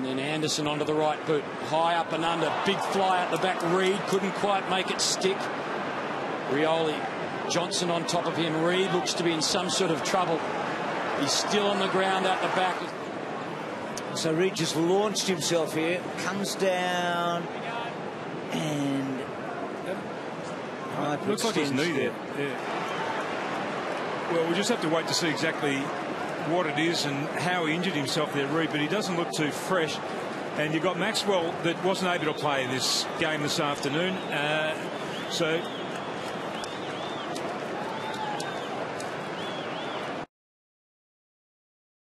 And then Anderson onto the right boot. High up and under. Big fly at the back. Reid couldn't quite make it stick. Rioli. Johnson on top of him. Reid looks to be in some sort of trouble. He's still on the ground at the back. So Reid just launched himself here. Comes down. And. Looks like his knee there. Yeah. Well, we just have to wait to see exactly what it is and how he injured himself there, Reid, but he doesn't look too fresh. And you've got Maxwell that wasn't able to play this game this afternoon. Uh, so